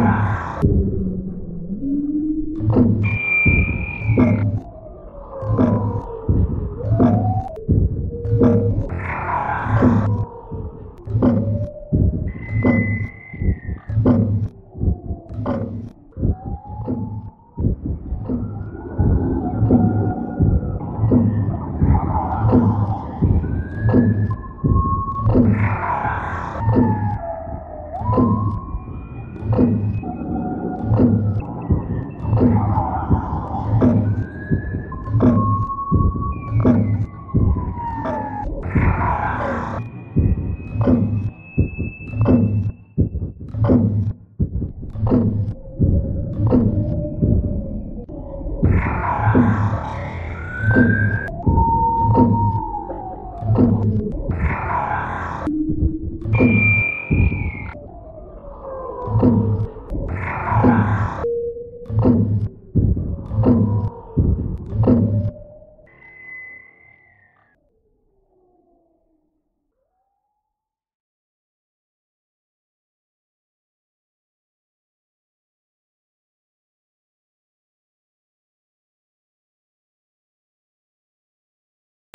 啊。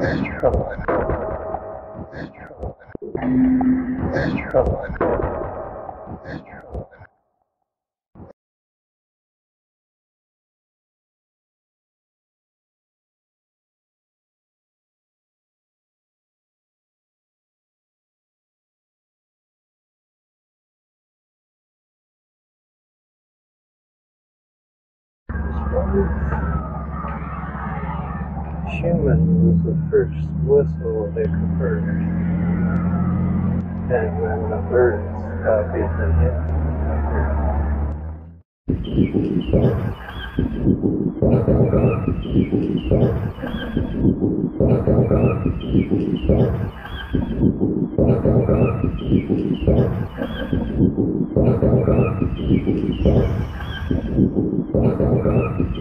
Destroyed. Destroyed. Destroyed. Destroyed. Thank you. Schumann was the first whistle they could. And when the birds copied the hit.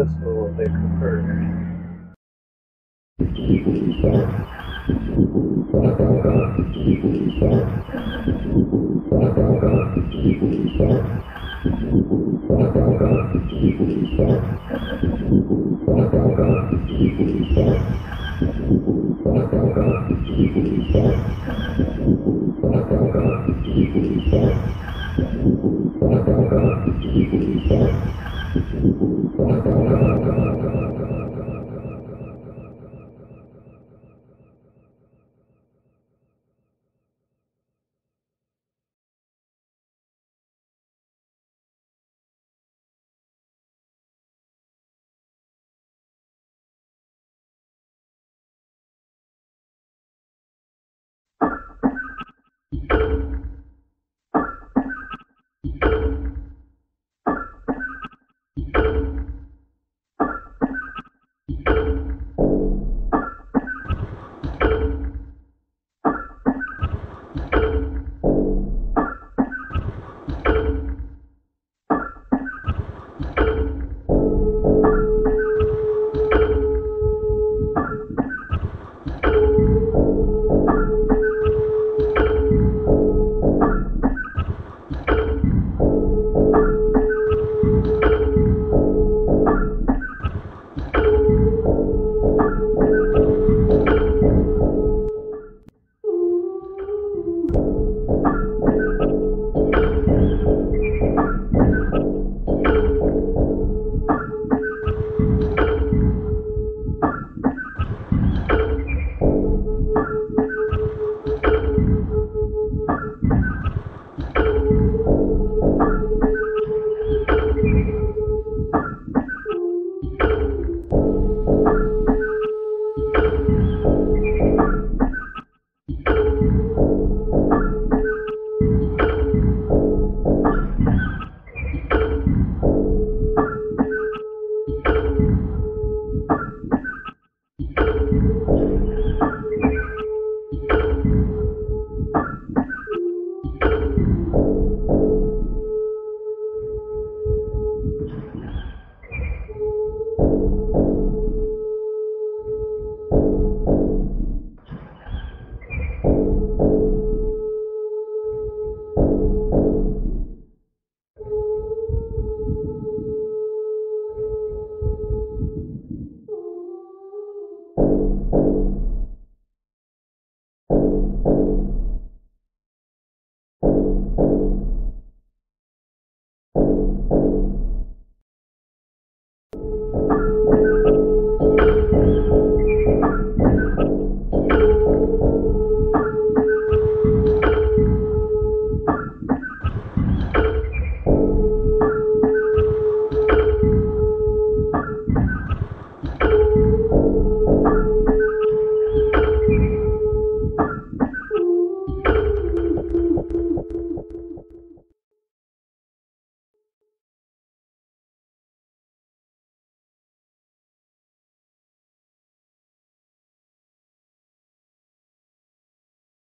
whistle they prefer. Thank